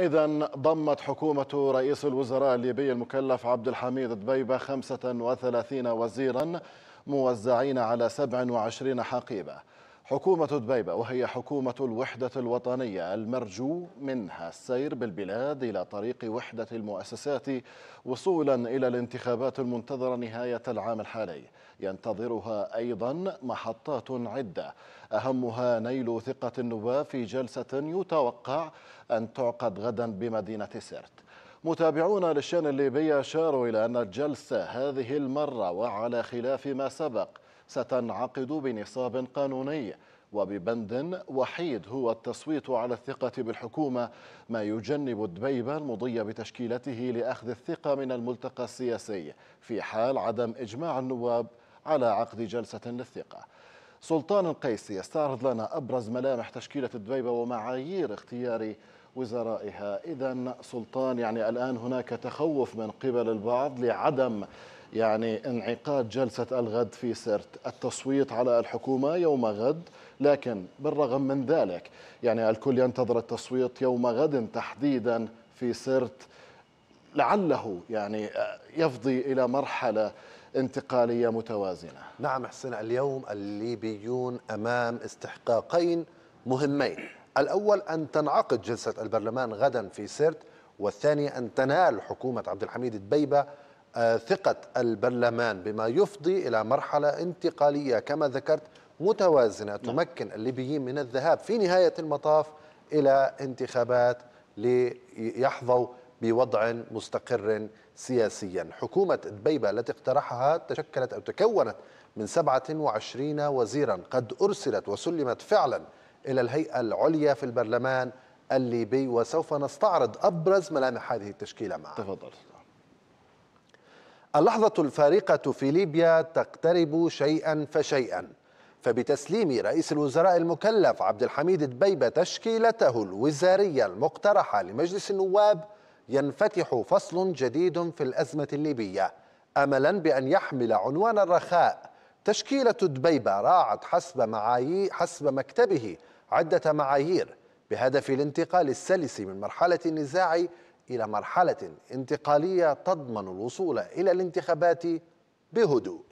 إذا ضمت حكومة رئيس الوزراء الليبي المكلف عبد الحميد دبيبة 35 وزيرا موزعين على 27 حقيبة. حكومة دبيبة وهي حكومة الوحدة الوطنية المرجو منها السير بالبلاد إلى طريق وحدة المؤسسات وصولا إلى الانتخابات المنتظرة نهاية العام الحالي. ينتظرها أيضا محطات عدة. أهمها نيل ثقة النواب في جلسة يتوقع أن تعقد غدا بمدينة سرت متابعون للشأن الليبي. أشاروا إلى أن الجلسة هذه المرة وعلى خلاف ما سبق ستنعقد بنصاب قانوني وببند وحيد هو التصويت على الثقة بالحكومة ما يجنب دبيبة المضي بتشكيلته لأخذ الثقة من الملتقى السياسي. في حال عدم إجماع النواب على عقد جلسة للثقة. سلطان القيسي يستعرض لنا أبرز ملامح تشكيلة دبيبة ومعايير اختيار وزرائها. إذا سلطان يعني الآن هناك تخوف من قبل البعض لعدم يعني انعقاد جلسة الغد في سرت. التصويت على الحكومة يوم غد لكن بالرغم من ذلك يعني الكل ينتظر التصويت يوم غد تحديدا في سرت. لعله يعني يفضي إلى مرحلة انتقالية متوازنة. نعم حسن اليوم الليبيون أمام استحقاقين مهمين. الأول أن تنعقد جلسة البرلمان غدا في سرت والثاني أن تنال حكومة عبد الحميد دبيبة آه، ثقة البرلمان بما يفضي إلى مرحلة انتقالية. كما ذكرت متوازنة نعم. تمكن الليبيين من الذهاب في نهاية المطاف إلى انتخابات ليحظوا بوضع مستقر سياسيا. حكومة دبيبة التي اقترحها تشكلت أو تكونت من 27 وزيرا قد أرسلت وسلمت فعلا إلى الهيئة العليا في البرلمان الليبي وسوف نستعرض أبرز ملامح هذه التشكيلة معا. تفضل. اللحظة الفارقة في ليبيا تقترب شيئا فشيئا فبتسليم رئيس الوزراء المكلف عبد الحميد دبيبة تشكيلته الوزارية المقترحة لمجلس النواب ينفتح فصل جديد في الأزمة الليبية أملا بأن يحمل عنوان الرخاء. تشكيلة دبيبة راعت حسب معايير حسب مكتبه عدة معايير بهدف الانتقال السلس من مرحلة النزاع إلى مرحلة انتقالية تضمن الوصول إلى الانتخابات بهدوء.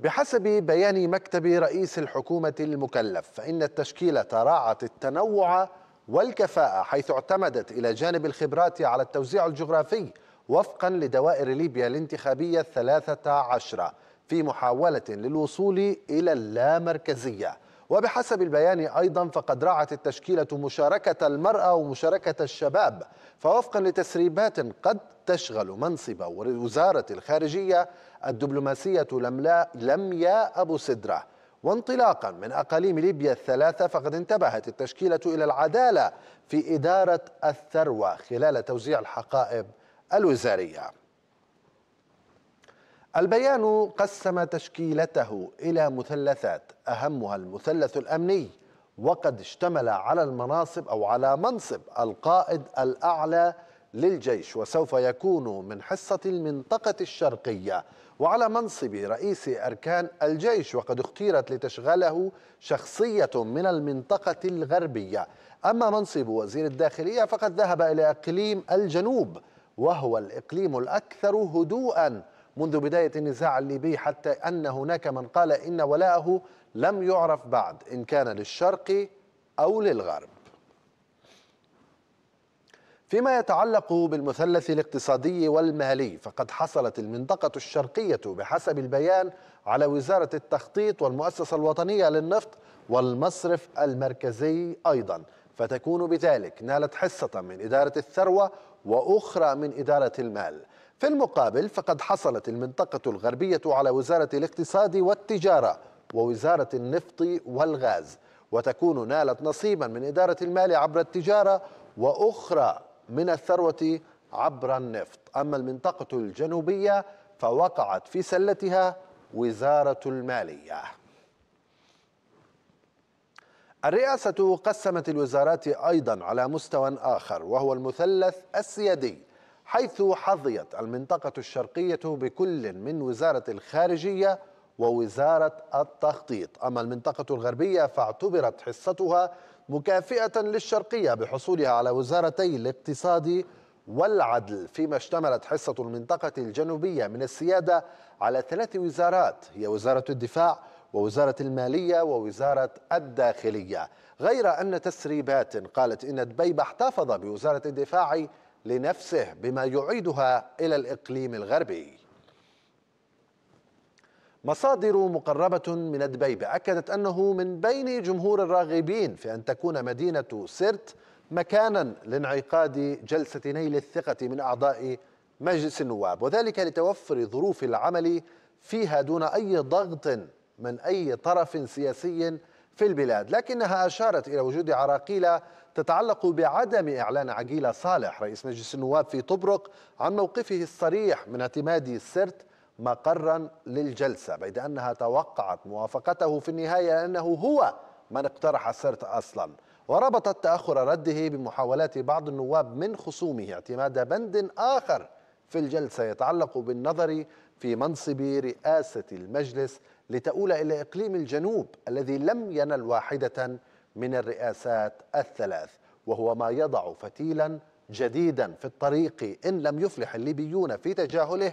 بحسب بيان مكتب رئيس الحكومة المكلف فإن التشكيلة راعت التنوع والكفاءة حيث اعتمدت إلى جانب الخبرات على التوزيع الجغرافي وفقا لدوائر ليبيا الانتخابية الثلاثة عشرة في محاولة للوصول إلى اللامركزية. وبحسب البيان أيضا فقد راعت التشكيلة مشاركة المرأة ومشاركة الشباب فوفقا لتسريبات قد تشغل منصب وزارة الخارجية الدبلوماسية لمياء أبو سدرة. وانطلاقا من أقاليم ليبيا الثلاثة فقد انتبهت التشكيلة إلى العدالة في إدارة الثروة خلال توزيع الحقائب الوزارية. البيان قسم تشكيلته إلى مثلثات. أهمها المثلث الأمني وقد اشتمل على المناصب أو على منصب القائد الأعلى للجيش وسوف يكون من حصة المنطقة الشرقية. وعلى منصب رئيس أركان الجيش وقد اختيرت لتشغله شخصية من المنطقة الغربية. أما منصب وزير الداخلية فقد ذهب إلى إقليم الجنوب وهو الإقليم الأكثر هدوءا. منذ بداية النزاع الليبي حتى أن هناك من قال إن ولاءه لم يعرف بعد إن كان للشرق أو للغرب. فيما يتعلق بالمثلث الاقتصادي والمالي فقد حصلت المنطقة الشرقية بحسب البيان على وزارة التخطيط والمؤسسة الوطنية للنفط والمصرف المركزي أيضا. فتكون بذلك نالت حصة من إدارة الثروة وأخرى من إدارة المال. في المقابل فقد حصلت المنطقة الغربية على وزارة الاقتصاد والتجارة ووزارة النفط والغاز. وتكون نالت نصيبا من إدارة المال عبر التجارة وأخرى من الثروة عبر النفط. أما المنطقة الجنوبية فوقعت في سلتها وزارة المالية. الرئاسة قسمت الوزارات أيضا على مستوى آخر وهو المثلث السيادي حيث حظيت المنطقة الشرقية بكل من وزارة الخارجية ووزارة التخطيط. أما المنطقة الغربية فاعتبرت حصتها مكافئة للشرقية بحصولها على وزارتي الاقتصاد والعدل فيما اشتملت حصة المنطقة الجنوبية من السيادة على ثلاث وزارات هي وزارة الدفاع ووزارة المالية ووزارة الداخلية. غير أن تسريبات قالت إن دبيب احتفظ بوزارة الدفاع لنفسه بما يعيدها إلى الإقليم الغربي. مصادر مقربة من دبيبة أكدت أنه من بين جمهور الراغبين في أن تكون مدينة سرت مكانا لانعقاد جلسة نيل الثقة من أعضاء مجلس النواب وذلك لتوفر ظروف العمل فيها دون أي ضغط من أي طرف سياسي في البلاد. لكنها أشارت إلى وجود عراقيل تتعلق بعدم إعلان عقيلة صالح رئيس مجلس النواب في طبرق عن موقفه الصريح من اعتماد السرت مقرا للجلسة بيد أنها توقعت موافقته في النهاية لأنه هو من اقترح السرت أصلا. وربطت تأخر رده بمحاولات بعض النواب من خصومه اعتماد بند آخر في الجلسة يتعلق بالنظر في منصب رئاسة المجلس لتؤول إلى إقليم الجنوب الذي لم ينل واحدة من الرئاسات الثلاث وهو ما يضع فتيلا جديدا في الطريق إن لم يفلح الليبيون في تجاهله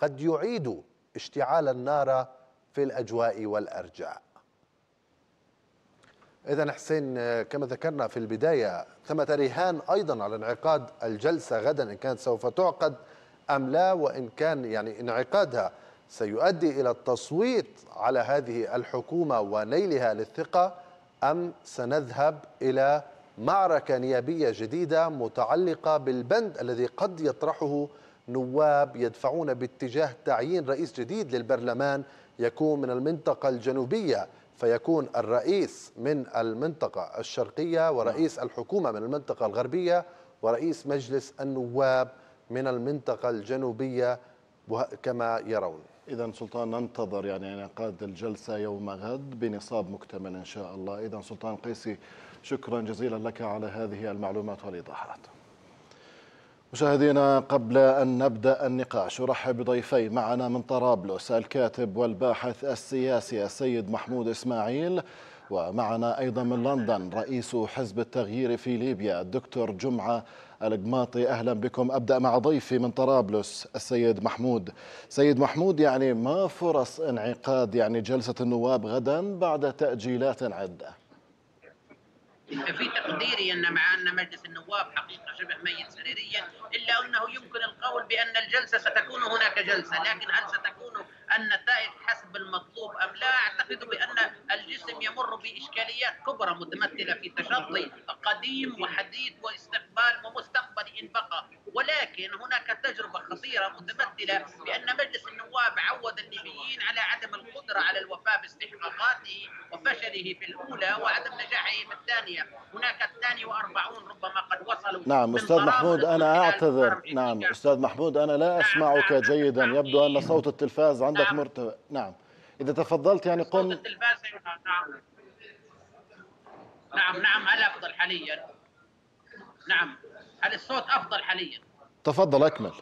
قد يعيد اشتعال النار في الأجواء والأرجاء. إذا حسين كما ذكرنا في البداية ثمة رهان أيضا على انعقاد الجلسة غدا إن كانت سوف تعقد أم لا وإن كان يعني انعقادها سيؤدي إلى التصويت على هذه الحكومة ونيلها للثقة أم سنذهب إلى معركة نيابية جديدة متعلقة بالبند الذي قد يطرحه نواب يدفعون باتجاه تعيين رئيس جديد للبرلمان يكون من المنطقة الجنوبية فيكون الرئيس من المنطقة الشرقية ورئيس الحكومة من المنطقة الغربية ورئيس مجلس النواب من المنطقة الجنوبية كما يرون. إذا سلطان ننتظر يعني انعقاد الجلسة يوم غد بنصاب مكتمل إن شاء الله. إذا سلطان قيسي شكرا جزيلا لك على هذه المعلومات والإيضاحات. مشاهدينا قبل أن نبدأ النقاش أرحب بضيفي معنا من طرابلس الكاتب والباحث السياسي السيد محمود إسماعيل ومعنا أيضا من لندن رئيس حزب التغيير في ليبيا الدكتور جمعة القماطي أهلا بكم. أبدأ مع ضيفي من طرابلس السيد محمود. سيد محمود يعني ما فرص انعقاد يعني جلسة النواب غدا بعد تأجيلات عدة؟ في تقديري إن مع أن مجلس النواب حقيقة شبه ميت سريريا إلا أنه يمكن القول بأن الجلسة ستكون هناك جلسة. لكن هل ستكون النتائج حسب المطلوب أم لا؟ أعتقد بأن الجسم يمر بإشكاليات كبرى متمثلة في تشظي قديم وحديث واستقبال ومستقبل إن بقى. ولكن هناك تجربة خطيرة متمثلة بأن مجلس النواب عود الليبيين على عدم القدرة على الوفاء باستحقاقاته وفشله في الأولى وعدم نجاحه في الثانية. هناك 42 ربما قد وصلوا نعم أستاذ محمود أنا أعتذر. نعم أستاذ محمود أنا لا نعم، أسمعك نعم. جيدا. نعم. يبدو أن صوت التلفاز عندك نعم. مرتفع. نعم. إذا تفضلت يعني قم صوت التلفاز نعم. نعم نعم هل أفضل حاليا؟ نعم. هل الصوت أفضل حاليا؟ تفضل أكمل.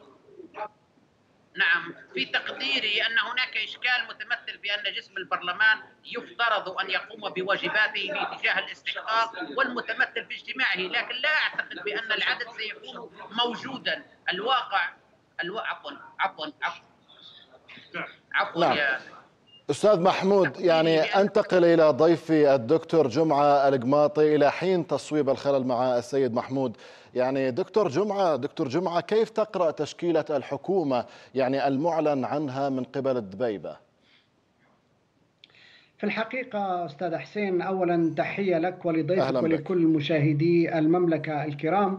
نعم في تقديري أن هناك إشكال متمثل في ان جسم البرلمان يفترض أن يقوم بواجباته في اتجاه الاستحقاق والمتمثل في اجتماعه لكن لا أعتقد بأن العدد سيكون موجودا. الواقع ألو... عفوا عفوا عفوا. عفوا نعم. يا أستاذ محمود يعني أنتقل إلى ضيفي الدكتور جمعة القماطي إلى حين تصويب الخلل مع السيد محمود. يعني دكتور جمعة دكتور جمعة كيف تقرأ تشكيلة الحكومة يعني المعلن عنها من قبل الدبيبة؟ في الحقيقة أستاذ حسين أولا تحية لك ولضيفك ولكل مشاهدي المملكة الكرام.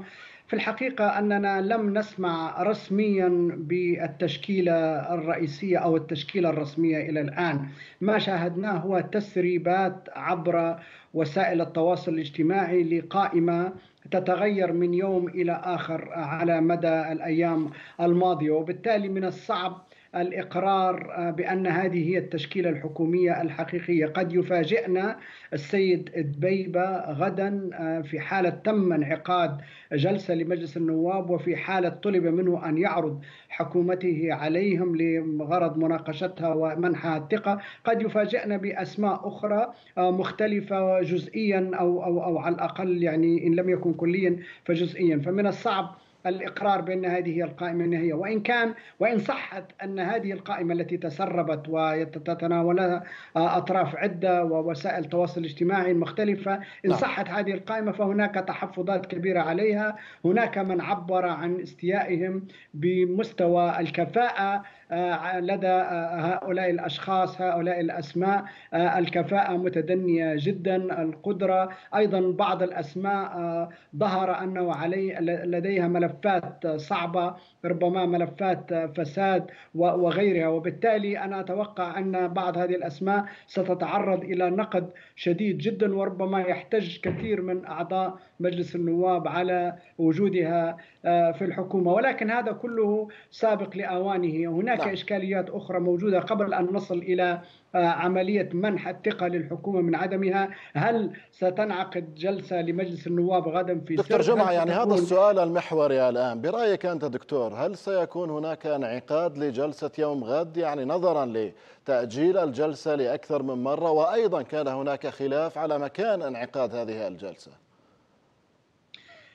في الحقيقة أننا لم نسمع رسميا بالتشكيلة الرئيسية أو التشكيلة الرسمية إلى الآن. ما شاهدناه هو تسريبات عبر وسائل التواصل الاجتماعي لقائمة تتغير من يوم إلى آخر على مدى الأيام الماضية وبالتالي من الصعب الإقرار بأن هذه هي التشكيلة الحكومية الحقيقية. قد يفاجئنا السيد دبيبة غدا في حالة تم انعقاد جلسة لمجلس النواب وفي حالة طلب منه أن يعرض حكومته عليهم لغرض مناقشتها ومنحها الثقة. قد يفاجئنا بأسماء أخرى مختلفة جزئيا أو, أو, أو على الأقل يعني إن لم يكن كليا فجزئيا. فمن الصعب الإقرار بأن هذه هي القائمة النهائية وإن كان وإن صحت أن هذه القائمة التي تسربت وتتناولها أطراف عدة ووسائل التواصل الاجتماعي المختلفة إن نعم. صحت هذه القائمة فهناك تحفظات كبيرة عليها هناك من عبر عن استيائهم بمستوى الكفاءة آه، لدى آه، هؤلاء الأشخاص هؤلاء الأسماء آه، الكفاءة متدنية جدا القدرة. أيضا بعض الأسماء ظهر أنه علي لديها ملفات صعبة ربما ملفات فساد وغيرها. وبالتالي أنا أتوقع أن بعض هذه الأسماء ستتعرض إلى نقد شديد جدا وربما يحتج كثير من أعضاء مجلس النواب على وجودها في الحكومة. ولكن هذا كله سابق لأوانه. هناك هناك نعم. إشكاليات أخرى موجودة قبل أن نصل إلى آه، عملية منح الثقة للحكومة من عدمها. هل ستنعقد جلسة لمجلس النواب غدا في دكتور جمعة يعني هذا السؤال المحوري الآن. برأيك أنت دكتور هل سيكون هناك انعقاد لجلسة يوم غد؟ يعني نظرا لتأجيل الجلسة لأكثر من مرة وأيضا كان هناك خلاف على مكان انعقاد هذه الجلسة.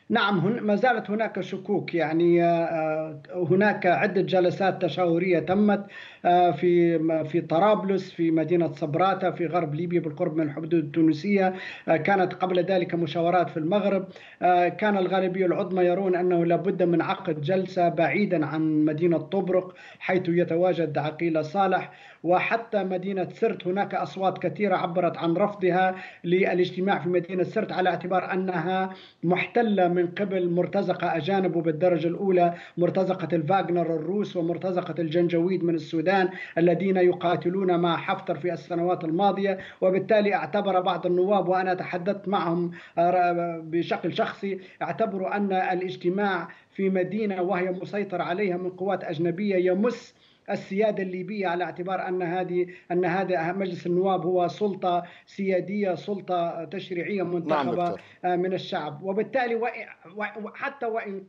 نعم ما زالت هناك شكوك يعني آه، هناك عدة جلسات تشاورية تمت آه، في في طرابلس في مدينة صبراتة في غرب ليبيا بالقرب من الحدود التونسية آه، كانت قبل ذلك مشاورات في المغرب كان الغالبية العظمى يرون أنه لابد من عقد جلسة بعيدا عن مدينة طبرق حيث يتواجد عقيلة صالح وحتى مدينة سرت هناك أصوات كثيرة عبرت عن رفضها للاجتماع في مدينة سرت على اعتبار أنها محتلة من قبل مرتزقة أجانب وبالدرجة الأولى مرتزقة الفاغنر الروس ومرتزقة الجنجويد من السودان الذين يقاتلون مع حفتر في السنوات الماضية. وبالتالي اعتبر بعض النواب وأنا تحدثت معهم بشكل شخصي اعتبروا أن الاجتماع في مدينة وهي مسيطر عليها من قوات أجنبية يمس السيادة الليبية على اعتبار أن هذه أن هذا مجلس النواب هو سلطة سيادية سلطة تشريعية منتخبة نعم من الشعب. وبالتالي حتى وان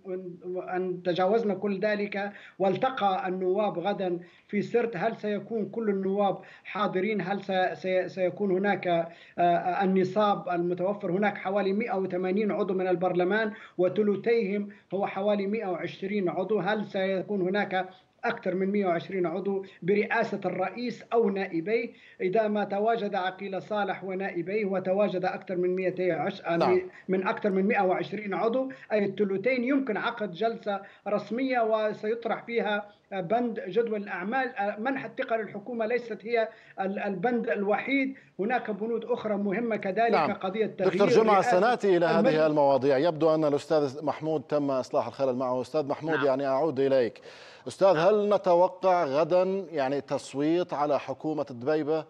أن تجاوزنا كل ذلك والتقى النواب غدا في سرت هل سيكون كل النواب حاضرين؟ هل سيكون هناك آه، النصاب المتوفر؟ هناك حوالي 180 عضو من البرلمان وثلثيهم هو حوالي 120 عضو. هل سيكون هناك أكثر من 120 عضو برئاسة الرئيس أو نائبيه إذا ما تواجد عقيل صالح ونائبيه وتواجد أكثر من 200 نعم. من أكثر من 120 عضو أي الثلثين يمكن عقد جلسة رسمية وسيطرح فيها بند جدول الأعمال. منح الثقة للحكومة ليست هي البند الوحيد. هناك بنود أخرى مهمة كذلك نعم. قضية تغيير دكتور جمعة سنأتي إلى هذه المواضيع. يبدو أن الأستاذ محمود تم إصلاح الخلل معه. أستاذ محمود نعم. يعني أعود إليك. أستاذ هل نتوقع غدا يعني تصويت على حكومة دبيبة؟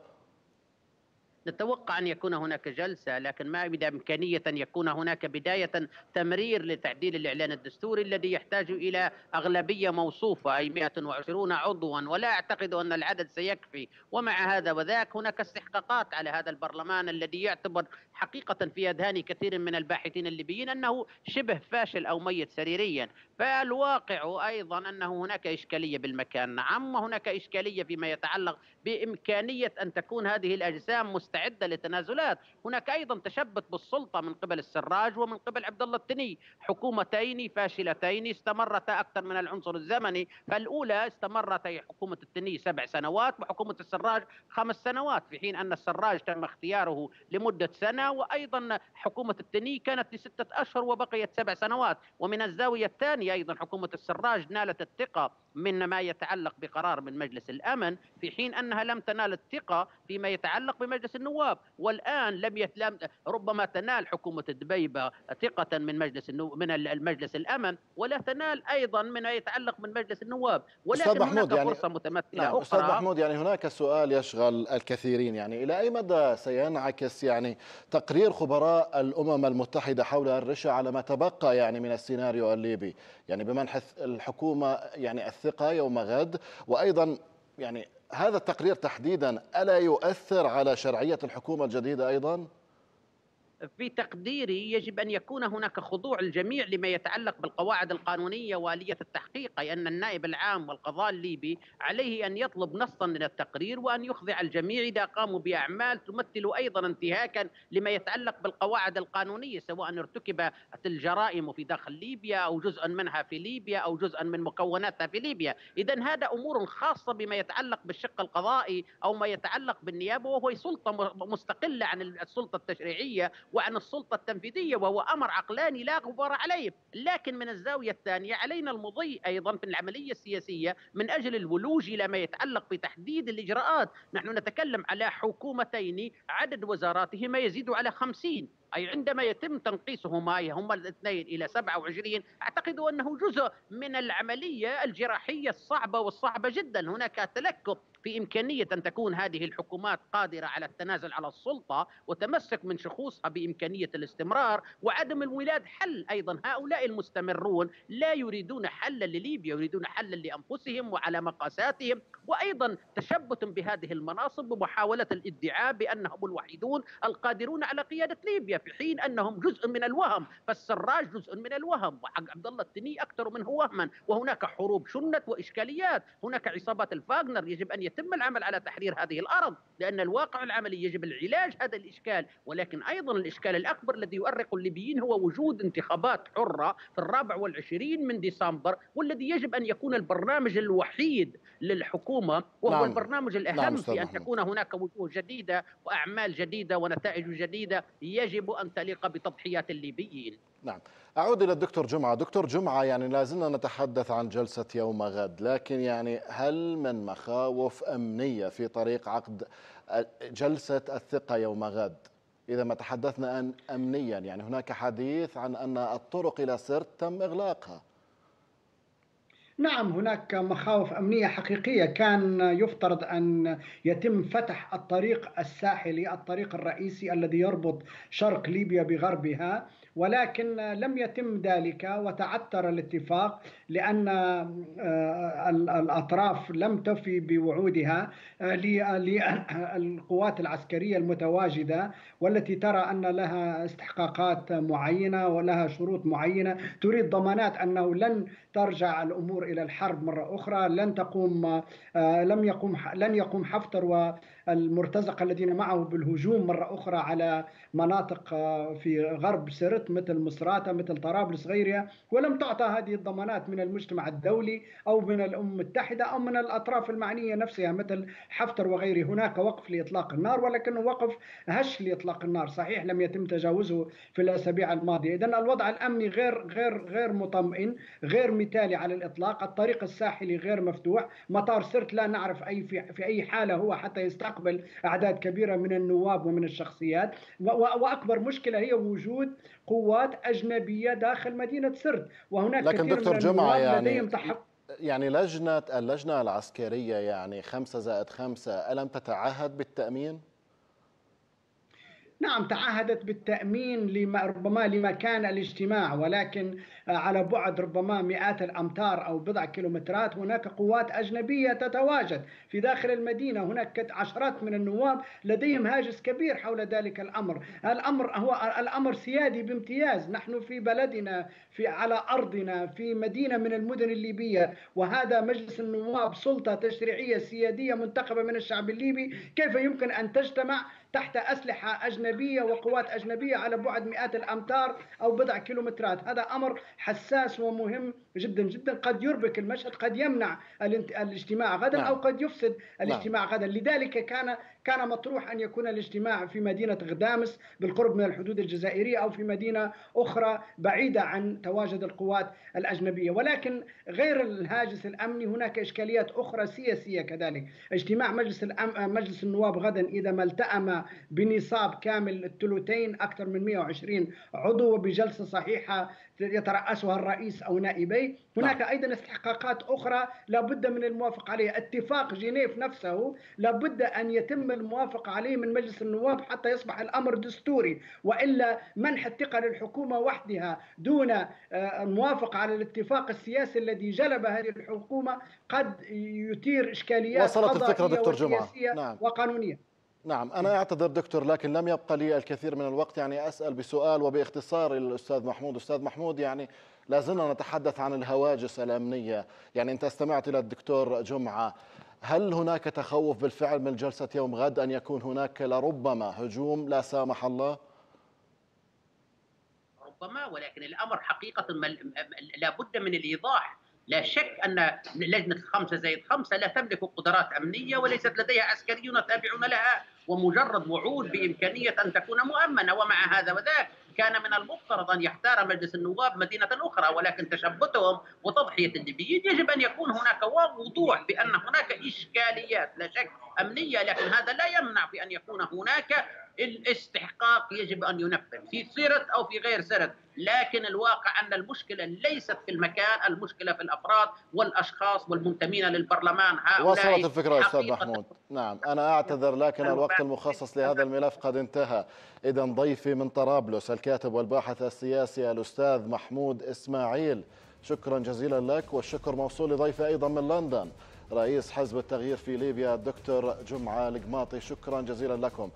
نتوقع أن يكون هناك جلسة لكن ما بإمكانية أن يكون هناك بداية تمرير لتعديل الإعلان الدستوري الذي يحتاج إلى أغلبية موصوفة أي 120 عضوا. ولا أعتقد أن العدد سيكفي. ومع هذا وذاك هناك استحقاقات على هذا البرلمان الذي يعتبر حقيقة في أذهان كثير من الباحثين الليبيين أنه شبه فاشل أو ميت سريريا. فالواقع أيضا أنه هناك إشكالية بالمكان. نعم وهناك إشكالية فيما يتعلق بإمكانية أن تكون هذه الأجسام مستعدة لتنازلات. هناك أيضا تشبت بالسلطة من قبل السراج ومن قبل عبد الله التني. حكومتين فاشلتين استمرتا أكثر من العنصر الزمني. فالأولى استمرت حكومة التني سبع سنوات وحكومة السراج خمس سنوات في حين أن السراج تم اختياره لمدة سنة. وأيضا حكومة التني كانت لستة أشهر وبقيت سبع سنوات. ومن الزاوية الثانية أيضا حكومة السراج نالت الثقة من ما يتعلق بقرار من مجلس الأمن في حين أنها لم تنال الثقة فيما يتعلق بمجلس النواب. والآن لم يتلم ربما تنال حكومة دبيبه ثقة من مجلس النو... من المجلس الأمن ولا تنال أيضا من يتعلق من مجلس النواب. ولكن هناك يعني فرصة متمثلة. نعم أخرى. أستاذ محمود يعني هناك سؤال يشغل الكثيرين. يعني إلى أي مدى سينعكس يعني تقرير خبراء الأمم المتحدة حول الرشا على ما تبقى يعني من السيناريو الليبي؟ يعني بمنح الحكومة يعني الثقة يوم غد وأيضا يعني هذا التقرير تحديدا ألا يؤثر على شرعية الحكومة الجديدة أيضا؟ في تقديري يجب أن يكون هناك خضوع الجميع لما يتعلق بالقواعد القانونية والية التحقيق اي ان النائب العام والقضاء الليبي عليه أن يطلب نصا من التقرير وأن يخضع الجميع إذا قاموا بأعمال تمثل أيضا انتهاكا لما يتعلق بالقواعد القانونية سواء ارتكبت الجرائم في داخل ليبيا أو جزءا منها في ليبيا أو جزءا من مكوناتها في ليبيا، اذا هذا أمور خاصة بما يتعلق بالشق القضائي أو ما يتعلق بالنيابة وهو سلطة مستقلة عن السلطة التشريعية وعن السلطة التنفيذية وهو أمر عقلاني لا غبار عليه. لكن من الزاوية الثانية علينا المضي أيضا في العملية السياسية من أجل الولوج إلى ما يتعلق بتحديد الإجراءات. نحن نتكلم على حكومتين عدد وزاراتهما يزيد على خمسين. أي عندما يتم تنقيصهما هما الاثنين إلى 27 أعتقد أنه جزء من العملية الجراحية الصعبة والصعبة جدا. هناك تلكؤ في إمكانية أن تكون هذه الحكومات قادرة على التنازل على السلطة وتمسك من شخوصها بإمكانية الاستمرار وعدم الولاد حل أيضا. هؤلاء المستمرون لا يريدون حلا لليبيا يريدون حلا لأنفسهم وعلى مقاساتهم. وأيضا تشبث بهذه المناصب ومحاولة الادعاء بأنهم الوحيدون القادرون على قيادة ليبيا في حين أنهم جزء من الوهم. فالسراج جزء من الوهم. وحق عبد الله التني أكثر منه وهما. وهناك حروب شنت وإشكاليات. هناك عصابات الفاغنر يجب أن يتم العمل على تحرير هذه الأرض لأن الواقع العملي يجب العلاج هذا الإشكال. ولكن أيضا الإشكال الأكبر الذي يؤرق الليبيين هو وجود انتخابات حرة في الرابع والعشرين من ديسمبر والذي يجب أن يكون البرنامج الوحيد للحكومة وهو نعم. البرنامج الأهم نعم في أن تكون هناك وجوه جديدة وأعمال جديدة ونتائج جديدة يجب أن تليق بتضحيات الليبيين. نعم. أعود إلى الدكتور جمعة. دكتور جمعة يعني لازلنا نتحدث عن جلسة يوم غد لكن يعني هل من مخاوف أمنية في طريق عقد جلسة الثقة يوم غد؟ إذا ما تحدثنا أن أمنيا يعني هناك حديث عن أن الطرق إلى سرت تم إغلاقها. نعم هناك مخاوف أمنية حقيقية. كان يفترض أن يتم فتح الطريق الساحلي الطريق الرئيسي الذي يربط شرق ليبيا بغربها. ولكن لم يتم ذلك وتعثر الاتفاق لأن آه، الأطراف لم تفي بوعودها آه، للقوات العسكرية المتواجدة والتي ترى أن لها استحقاقات معينة ولها شروط معينة. تريد ضمانات أنه لن ترجع الأمور إلى الحرب مرة أخرى لن تقوم آه، لم يقوم لن يقوم حفتر والمرتزقه الذين معه بالهجوم مرة أخرى على مناطق آه، في غرب سرت مثل مصراته مثل طرابلس غيرها ولم تعطى هذه الضمانات من المجتمع الدولي أو من الأمم المتحدة أو من الأطراف المعنية نفسها مثل حفتر وغيره. هناك وقف لإطلاق النار ولكنه وقف هش لإطلاق النار. صحيح لم يتم تجاوزه في الأسابيع الماضية. اذا الوضع الأمني غير غير غير مطمئن غير مثالي على الإطلاق. الطريق الساحلي غير مفتوح. مطار سرت لا نعرف أي في, في أي حالة هو حتى يستقبل أعداد كبيرة من النواب ومن الشخصيات وأكبر مشكلة هي وجود قوات أجنبية داخل مدينة سرت وهناك لكن كثير دكتور من جمعة يعني يعني لجنة اللجنة العسكرية يعني خمسة زائد خمسة ألم تتعهد بالتأمين؟ نعم تعهدت بالتأمين لما ربما لمكان الاجتماع ولكن على بعد ربما مئات الأمتار أو بضع كيلومترات هناك قوات أجنبية تتواجد. في داخل المدينة هناك عشرات من النواب لديهم هاجس كبير حول ذلك الأمر. الأمر هو الأمر سيادي بامتياز. نحن في بلدنا في على أرضنا في مدينة من المدن الليبية وهذا مجلس النواب سلطة تشريعية سيادية منتخبة من الشعب الليبي. كيف يمكن أن تجتمع تحت أسلحة أجنبية وقوات أجنبية على بعد مئات الأمتار أو بضع كيلومترات؟ هذا أمر حساس ومهم جدا جدا قد يربك المشهد قد يمنع الاجتماع غدا نعم. أو قد يفسد الاجتماع نعم. غدا لذلك كان كان مطروح أن يكون الاجتماع في مدينة غدامس بالقرب من الحدود الجزائرية أو في مدينة أخرى بعيدة عن تواجد القوات الأجنبية ولكن غير الهاجس الأمني هناك إشكاليات أخرى سياسية كذلك اجتماع مجلس الأم... مجلس النواب غدا إذا ما التأم بنصاب كامل الثلثين أكثر من 120 عضو بجلسة صحيحة يترأسها الرئيس أو نائبيه هناك نعم. أيضا استحقاقات أخرى لابد من الموافقة عليها. اتفاق جنيف نفسه لابد أن يتم الموافقة عليه من مجلس النواب حتى يصبح الأمر دستوري وإلا منح الثقة للحكومة وحدها دون الموافقة على الاتفاق السياسي الذي جلب هذه الحكومة قد يثير إشكاليات وصلت الفكرة دكتور جمعة. نعم. وقانونية. نعم أنا أعتذر دكتور لكن لم يبقى لي الكثير من الوقت يعني أسأل بسؤال وباختصار الأستاذ محمود. أستاذ محمود يعني لازلنا نتحدث عن الهواجس الأمنية. يعني أنت استمعت إلى الدكتور جمعة. هل هناك تخوف بالفعل من جلسة يوم غد أن يكون هناك لربما هجوم؟ لا سامح الله؟ ربما ولكن الأمر حقيقة لابد من الإيضاح. لا شك أن لجنة خمسة زائد خمسة لا تملك قدرات أمنية وليست لديها عسكريون تابعون لها ومجرد وعود بإمكانية أن تكون مؤمنة ومع هذا وذاك كان من المفترض أن يختار مجلس النواب مدينة أخرى ولكن تشبتهم وتضحية الليبيين يجب أن يكون هناك وضوح بأن هناك إشكاليات لا شك أمنية لكن هذا لا يمنع في أن يكون هناك الاستحقاق يجب أن ينفذ في سرد أو في غير سرد لكن الواقع أن المشكلة ليست في المكان المشكلة في الأفراد والأشخاص والمنتمين للبرلمان. هؤلاء وصلت الفكرة أستاذ محمود. نعم أنا أعتذر لكن الوقت المخصص لهذا الملف قد انتهى. إذا ضيفي من طرابلس الكاتب والباحث السياسي الأستاذ محمود إسماعيل. شكرا جزيلا لك والشكر موصول لضيفي أيضا من لندن. رئيس حزب التغيير في ليبيا الدكتور جمعة القماطي شكرا جزيلا لكم.